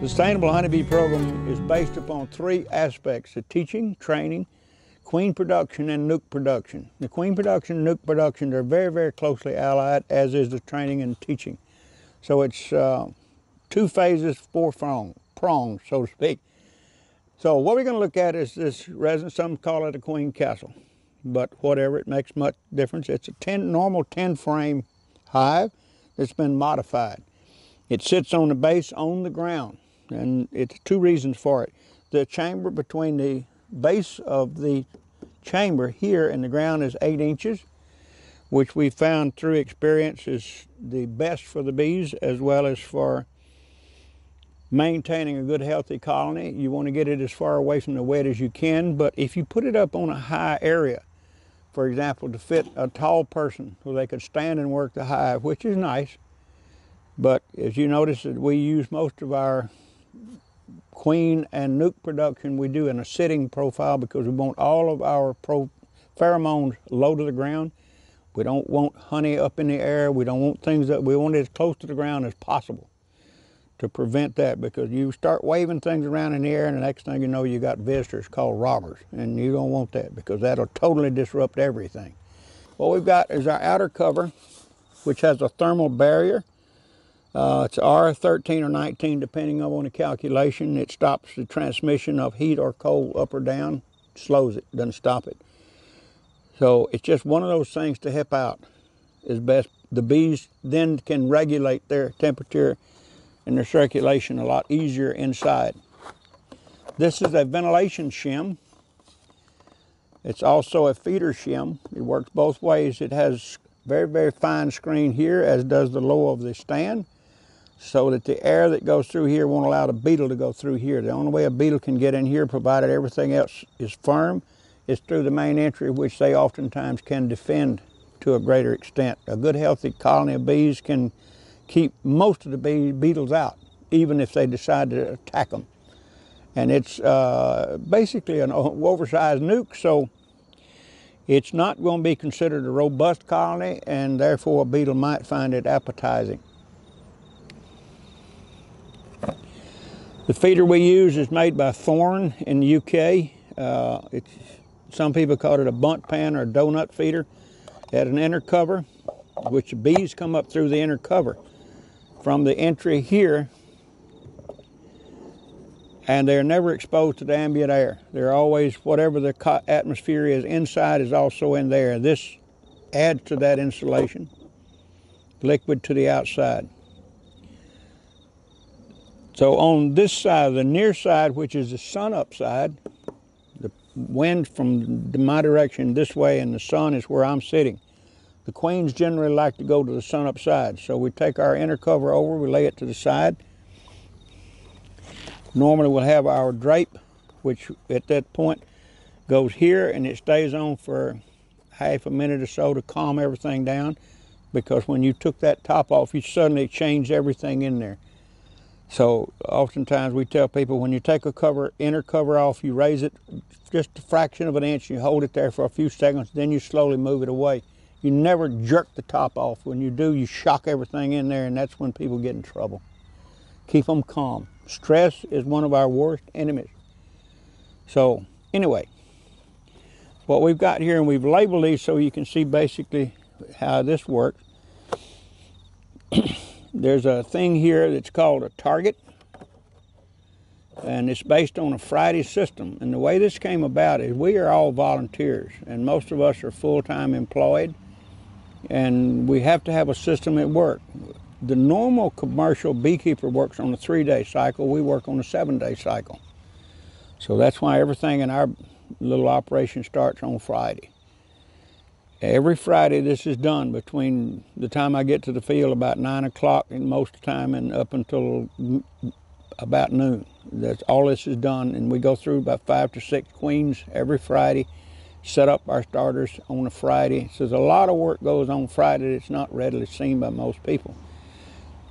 The Sustainable Honeybee Program is based upon three aspects, the teaching, training, queen production, and nuc production. The queen production and nuc production are very, very closely allied, as is the training and teaching. So it's uh, two phases, four prong, prongs, so to speak. So what we're going to look at is this resin, some call it a queen castle, but whatever, it makes much difference. It's a 10, normal 10 frame hive that's been modified. It sits on the base on the ground and it's two reasons for it. The chamber between the base of the chamber here and the ground is eight inches, which we found through experience is the best for the bees as well as for maintaining a good healthy colony. You want to get it as far away from the wet as you can, but if you put it up on a high area, for example, to fit a tall person so they could stand and work the hive, which is nice, but as you notice that we use most of our queen and nuc production we do in a sitting profile because we want all of our pheromones low to the ground. We don't want honey up in the air. We don't want things that we want it as close to the ground as possible to prevent that because you start waving things around in the air and the next thing you know you got visitors called robbers and you don't want that because that'll totally disrupt everything. What we've got is our outer cover which has a thermal barrier uh, it's R13 or 19, depending on the calculation. It stops the transmission of heat or cold up or down, slows it, doesn't stop it. So it's just one of those things to help out is best. The bees then can regulate their temperature and their circulation a lot easier inside. This is a ventilation shim. It's also a feeder shim. It works both ways. It has very, very fine screen here, as does the lower of the stand so that the air that goes through here won't allow the beetle to go through here. The only way a beetle can get in here, provided everything else is firm, is through the main entry, which they oftentimes can defend to a greater extent. A good healthy colony of bees can keep most of the bee beetles out, even if they decide to attack them. And it's uh, basically an oversized nuc, so it's not going to be considered a robust colony, and therefore a beetle might find it appetizing. The feeder we use is made by Thorne in the UK. Uh, some people call it a bundt pan or a donut feeder. It had an inner cover, which the bees come up through the inner cover from the entry here, and they're never exposed to the ambient air. They're always, whatever the atmosphere is inside is also in there. This adds to that insulation, liquid to the outside. So on this side, the near side, which is the sun up side, the wind from my direction this way and the sun is where I'm sitting. The queens generally like to go to the sun up side. So we take our inner cover over, we lay it to the side. Normally we'll have our drape, which at that point goes here and it stays on for half a minute or so to calm everything down because when you took that top off, you suddenly changed everything in there. So oftentimes we tell people when you take a cover, inner cover off, you raise it just a fraction of an inch, you hold it there for a few seconds, then you slowly move it away. You never jerk the top off. When you do, you shock everything in there, and that's when people get in trouble. Keep them calm. Stress is one of our worst enemies. So anyway, what we've got here, and we've labeled these so you can see basically how this works. There's a thing here that's called a target, and it's based on a Friday system. And the way this came about is we are all volunteers, and most of us are full-time employed, and we have to have a system at work. The normal commercial beekeeper works on a three-day cycle. We work on a seven-day cycle. So that's why everything in our little operation starts on Friday. Every Friday this is done between the time I get to the field about nine o'clock and most of the time and up until about noon. That's all this is done and we go through about five to six queens every Friday, set up our starters on a Friday. So there's a lot of work goes on Friday that's not readily seen by most people.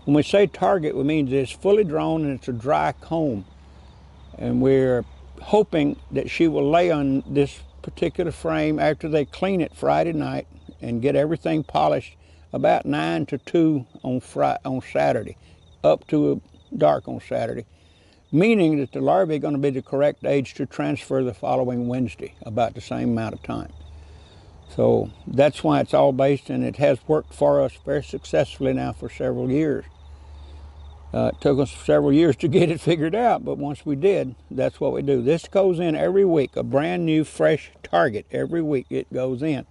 When we say target, we mean it's fully drawn and it's a dry comb. And we're hoping that she will lay on this particular frame after they clean it Friday night and get everything polished about 9 to 2 on Friday, on Saturday, up to dark on Saturday. meaning that the larvae are going to be the correct age to transfer the following Wednesday, about the same amount of time. So that's why it's all based, and it has worked for us very successfully now for several years. Uh, it took us several years to get it figured out, but once we did, that's what we do. This goes in every week, a brand new, fresh target. Every week it goes in.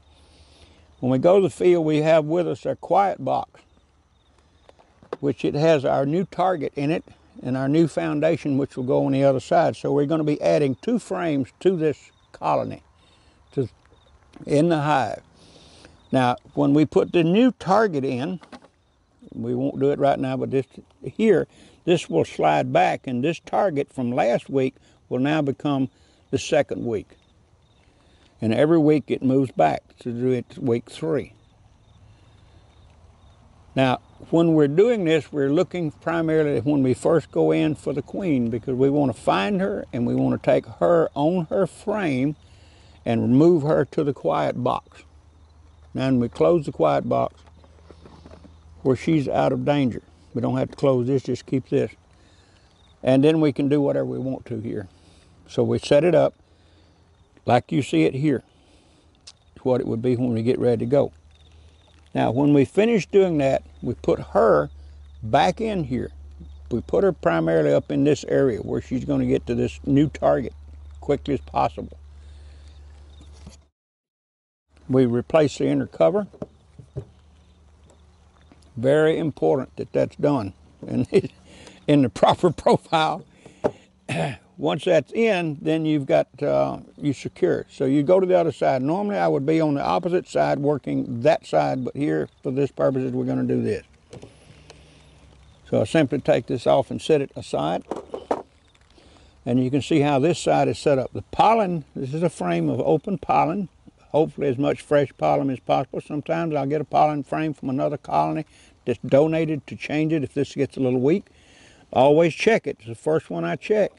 When we go to the field, we have with us our quiet box, which it has our new target in it and our new foundation, which will go on the other side. So we're going to be adding two frames to this colony to, in the hive. Now, when we put the new target in, we won't do it right now, but this here, this will slide back, and this target from last week will now become the second week. And every week it moves back to do it week three. Now, when we're doing this, we're looking primarily when we first go in for the queen because we want to find her and we want to take her on her frame and move her to the quiet box. Now, when we close the quiet box, where she's out of danger. We don't have to close this, just keep this. And then we can do whatever we want to here. So we set it up like you see it here. It's what it would be when we get ready to go. Now, when we finish doing that, we put her back in here. We put her primarily up in this area where she's going to get to this new target quickly as possible. We replace the inner cover. Very important that that's done in, in the proper profile. Once that's in, then you've got, uh, you secure. So you go to the other side. Normally I would be on the opposite side working that side, but here for this purposes we're going to do this. So I simply take this off and set it aside. And you can see how this side is set up. The pollen, this is a frame of open pollen hopefully as much fresh pollen as possible. Sometimes I'll get a pollen frame from another colony that's donated to change it if this gets a little weak. Always check it. It's the first one I check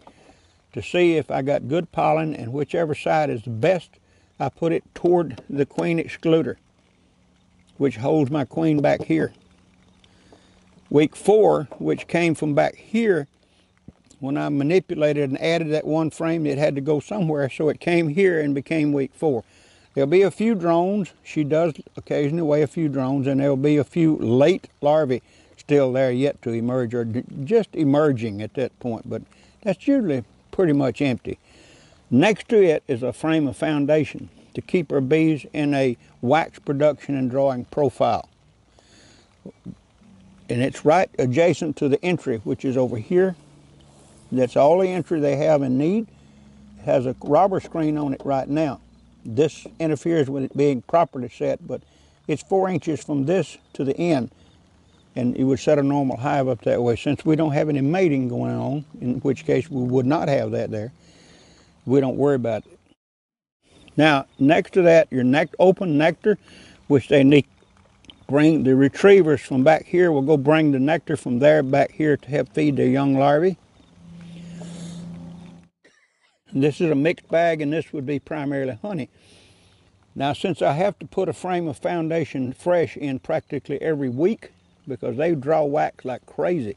to see if I got good pollen and whichever side is the best, I put it toward the queen excluder, which holds my queen back here. Week four, which came from back here, when I manipulated and added that one frame, it had to go somewhere, so it came here and became week four. There'll be a few drones. She does occasionally weigh a few drones, and there'll be a few late larvae still there yet to emerge, or just emerging at that point, but that's usually pretty much empty. Next to it is a frame of foundation to keep her bees in a wax production and drawing profile. And it's right adjacent to the entry, which is over here. That's all the entry they have and need. It has a robber screen on it right now. This interferes with it being properly set, but it's four inches from this to the end. And you would set a normal hive up that way. Since we don't have any mating going on, in which case we would not have that there, we don't worry about it. Now, next to that, your open nectar, which they need bring the retrievers from back here will go bring the nectar from there back here to help feed their young larvae. This is a mixed bag and this would be primarily honey. Now since I have to put a frame of foundation fresh in practically every week because they draw wax like crazy.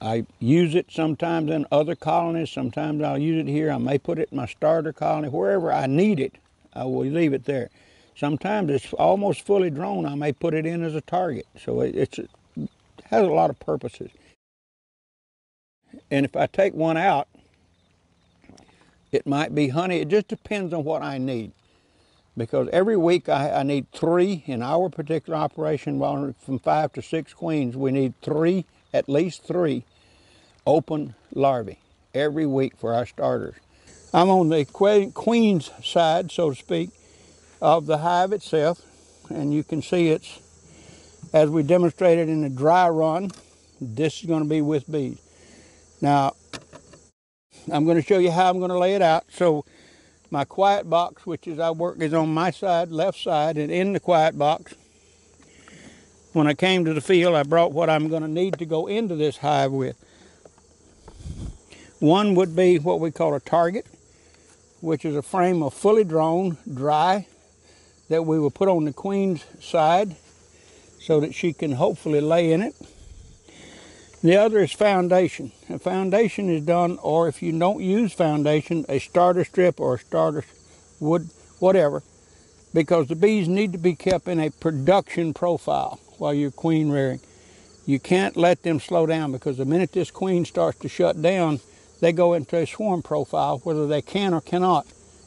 I use it sometimes in other colonies, sometimes I'll use it here. I may put it in my starter colony, wherever I need it, I will leave it there. Sometimes it's almost fully drawn, I may put it in as a target. So it, has a lot of purposes. And if I take one out, it might be honey. It just depends on what I need. Because every week I, I need three in our particular operation, from five to six queens, we need three, at least three, open larvae every week for our starters. I'm on the queen's side, so to speak, of the hive itself, and you can see it's, as we demonstrated in the dry run, this is going to be with bees. Now, I'm going to show you how I'm going to lay it out. So my quiet box, which is I work, is on my side, left side, and in the quiet box. When I came to the field, I brought what I'm going to need to go into this hive with. One would be what we call a target, which is a frame of fully drawn, dry, that we will put on the queen's side so that she can hopefully lay in it. The other is foundation. A foundation is done, or if you don't use foundation, a starter strip or a starter wood, whatever, because the bees need to be kept in a production profile while you're queen rearing. You can't let them slow down because the minute this queen starts to shut down, they go into a swarm profile. Whether they can or cannot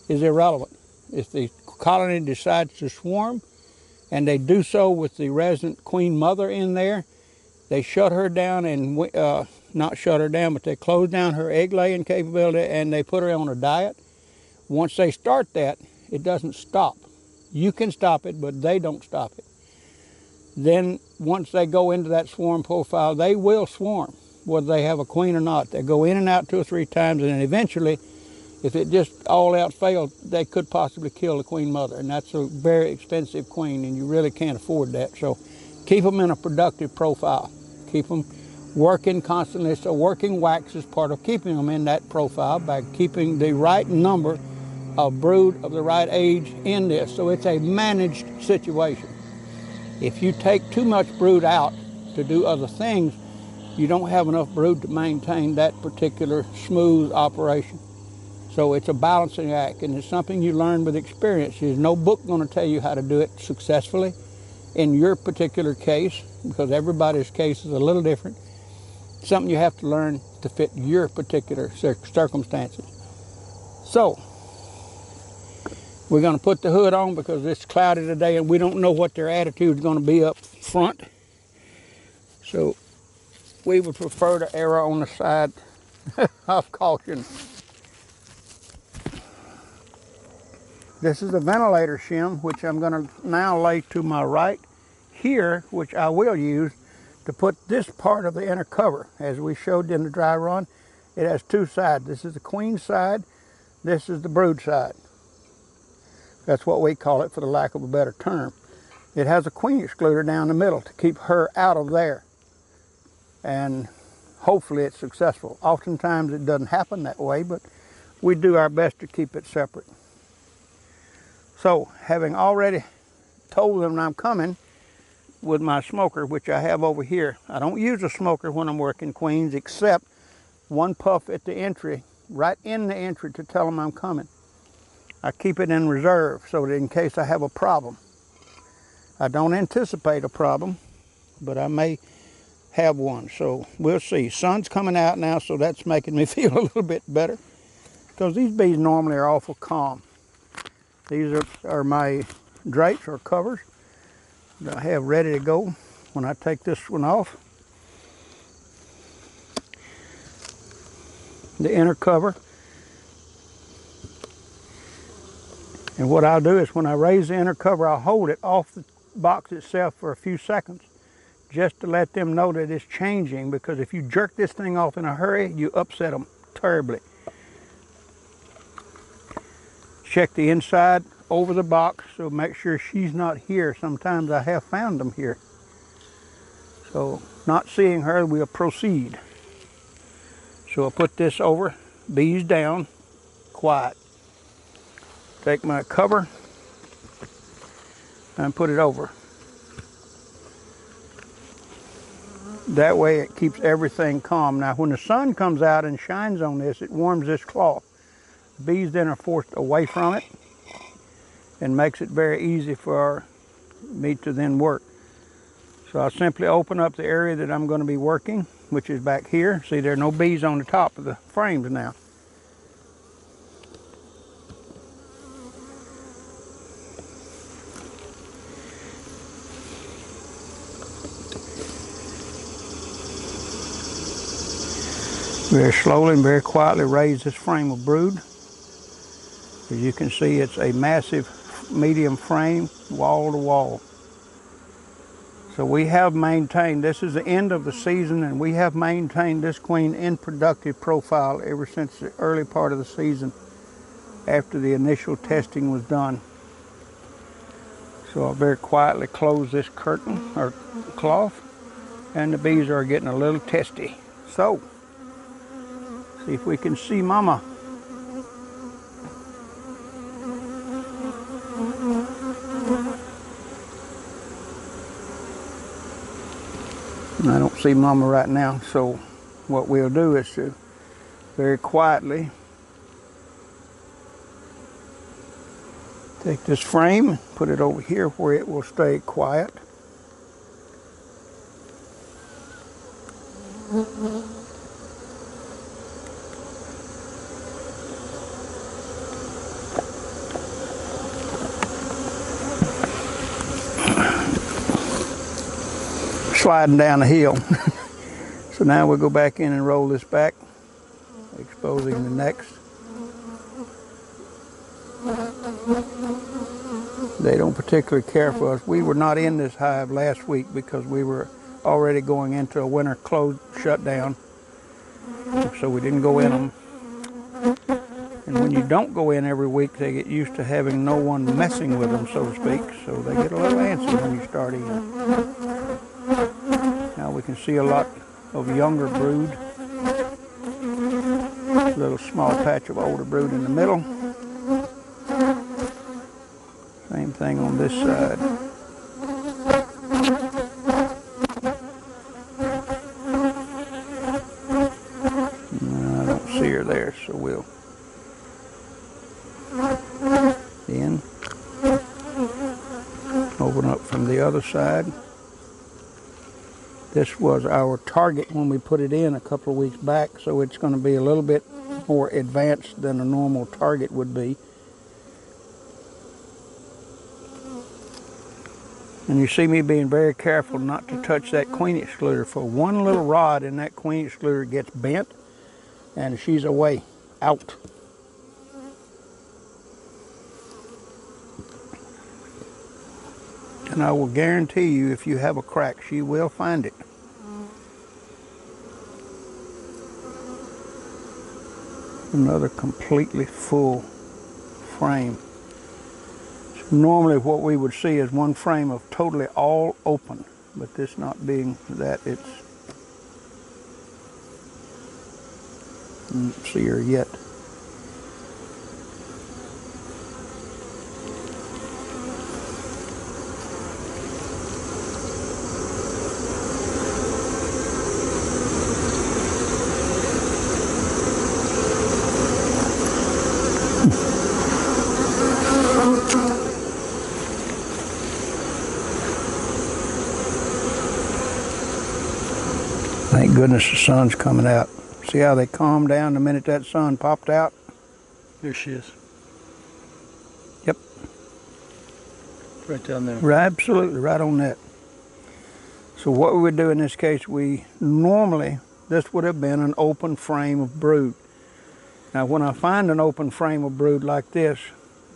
is irrelevant. If the colony decides to swarm and they do so with the resident queen mother in there, they shut her down and uh, not shut her down, but they close down her egg laying capability and they put her on a diet. Once they start that, it doesn't stop. You can stop it, but they don't stop it. Then once they go into that swarm profile, they will swarm, whether they have a queen or not. They go in and out two or three times, and then eventually, if it just all out fails, they could possibly kill the queen mother, and that's a very expensive queen, and you really can't afford that. So keep them in a productive profile. Keep them working constantly. So working wax is part of keeping them in that profile by keeping the right number of brood of the right age in this. So it's a managed situation. If you take too much brood out to do other things, you don't have enough brood to maintain that particular smooth operation. So it's a balancing act, and it's something you learn with experience. There's no book going to tell you how to do it successfully in your particular case, because everybody's case is a little different. something you have to learn to fit your particular circumstances. So, we're going to put the hood on because it's cloudy today and we don't know what their attitude is going to be up front. So we would prefer to err on the side of caution. This is a ventilator shim, which I'm going to now lay to my right here, which I will use to put this part of the inner cover. As we showed in the dry run, it has two sides. This is the queen side, this is the brood side. That's what we call it for the lack of a better term. It has a queen excluder down the middle to keep her out of there. And hopefully it's successful. Oftentimes it doesn't happen that way, but we do our best to keep it separate. So, having already told them I'm coming with my smoker, which I have over here, I don't use a smoker when I'm working queens except one puff at the entry, right in the entry to tell them I'm coming. I keep it in reserve so that in case I have a problem. I don't anticipate a problem, but I may have one. So we'll see. Sun's coming out now, so that's making me feel a little bit better. Because these bees normally are awful calm. These are, are my drapes or covers that I have ready to go when I take this one off. The inner cover And what I'll do is when I raise the inner cover, I'll hold it off the box itself for a few seconds just to let them know that it's changing because if you jerk this thing off in a hurry, you upset them terribly. Check the inside over the box, so make sure she's not here. Sometimes I have found them here. So not seeing her, we'll proceed. So I'll put this over, bees down, quiet take my cover and put it over. That way it keeps everything calm. Now when the sun comes out and shines on this, it warms this cloth. Bees then are forced away from it and makes it very easy for me to then work. So I'll simply open up the area that I'm going to be working, which is back here. See, there are no bees on the top of the frames now. Very slowly and very quietly raise this frame of brood. As you can see, it's a massive medium frame, wall to wall. So we have maintained, this is the end of the season, and we have maintained this queen in productive profile ever since the early part of the season after the initial testing was done. So I'll very quietly close this curtain or cloth, and the bees are getting a little testy. So, See if we can see Mama. See Mama right now, so what we'll do is to very quietly take this frame, put it over here where it will stay quiet. Sliding down the hill. so now we'll go back in and roll this back, exposing the next. They don't particularly care for us. We were not in this hive last week because we were already going into a winter closed shutdown. So we didn't go in them. And when you don't go in every week, they get used to having no one messing with them, so to speak. So they get a little antsy when you start in. We can see a lot of younger brood. A little small patch of older brood in the middle. Same thing on this side. No, I don't see her there, so we'll in. Open up from the other side. This was our target when we put it in a couple of weeks back, so it's going to be a little bit more advanced than a normal target would be. And you see me being very careful not to touch that queen excluder. For one little rod and that queen excluder gets bent and she's away, out. And I will guarantee you if you have a crack, she will find it. another completely full frame. So normally what we would see is one frame of totally all open, but this not being that, it's, see her yet. Goodness the sun's coming out. See how they calmed down the minute that sun popped out? There she is. Yep. Right down there. Right, absolutely, right on that. So what we would do in this case, we normally, this would have been an open frame of brood. Now when I find an open frame of brood like this,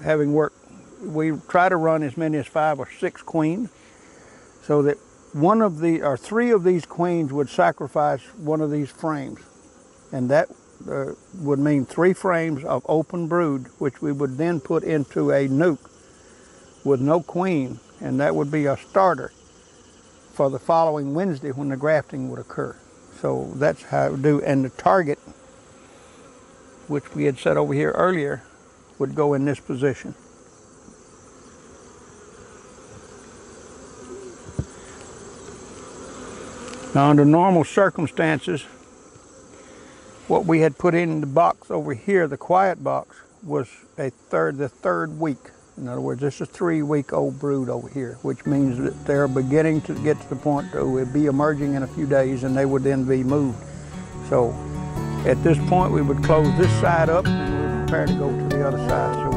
having worked, we try to run as many as five or six queens so that one of the or three of these queens would sacrifice one of these frames. And that uh, would mean three frames of open brood which we would then put into a nuc with no queen. And that would be a starter for the following Wednesday when the grafting would occur. So that's how it would do and the target which we had set over here earlier would go in this position Now under normal circumstances, what we had put in the box over here, the quiet box, was a third, the third week. In other words, this is a three week old brood over here, which means that they're beginning to get to the point to will be emerging in a few days and they would then be moved. So at this point, we would close this side up and we would prepare to go to the other side. So